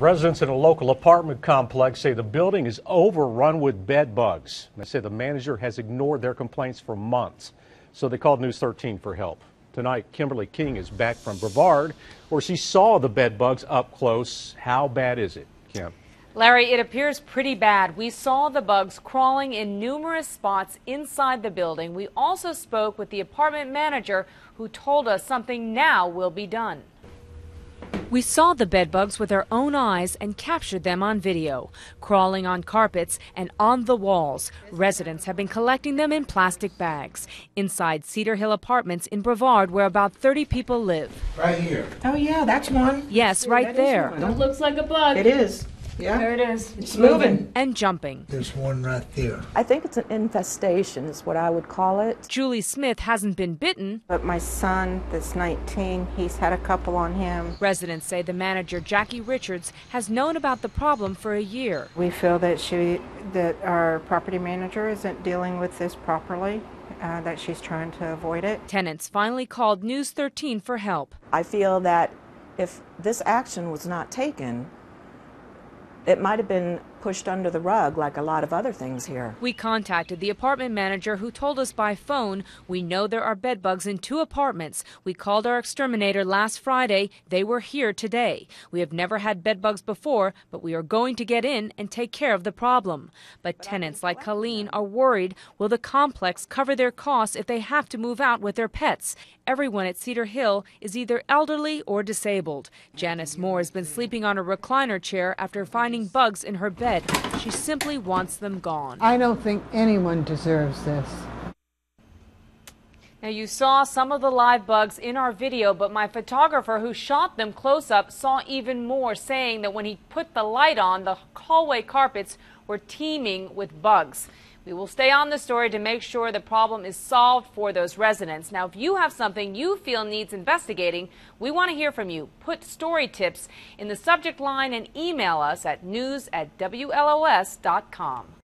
Residents in a local apartment complex say the building is overrun with bed bugs. They say the manager has ignored their complaints for months, so they called News 13 for help. Tonight, Kimberly King is back from Brevard, where she saw the bed bugs up close. How bad is it, Kim? Larry, it appears pretty bad. We saw the bugs crawling in numerous spots inside the building. We also spoke with the apartment manager who told us something now will be done. We saw the bedbugs with our own eyes and captured them on video, crawling on carpets and on the walls. Residents have been collecting them in plastic bags inside Cedar Hill Apartments in Brevard, where about 30 people live. Right here. Oh yeah, that's one. Yes, right there. one. Looks like a bug. It is. Yeah. There it is. It's moving. And jumping. There's one right there. I think it's an infestation, is what I would call it. Julie Smith hasn't been bitten. But my son, that's 19, he's had a couple on him. Residents say the manager, Jackie Richards, has known about the problem for a year. We feel that she, that our property manager isn't dealing with this properly, uh, that she's trying to avoid it. Tenants finally called News 13 for help. I feel that if this action was not taken, it might have been pushed under the rug like a lot of other things here. We contacted the apartment manager who told us by phone, we know there are bed bugs in two apartments. We called our exterminator last Friday. They were here today. We have never had bed bugs before, but we are going to get in and take care of the problem. But tenants like Colleen are worried, will the complex cover their costs if they have to move out with their pets? Everyone at Cedar Hill is either elderly or disabled. Janice Moore has been sleeping on a recliner chair after finding bugs in her bed. She simply wants them gone. I don't think anyone deserves this. Now, you saw some of the live bugs in our video, but my photographer who shot them close up saw even more, saying that when he put the light on, the hallway carpets were teeming with bugs. We will stay on the story to make sure the problem is solved for those residents. Now, if you have something you feel needs investigating, we want to hear from you. Put story tips in the subject line and email us at news at WLOS.com.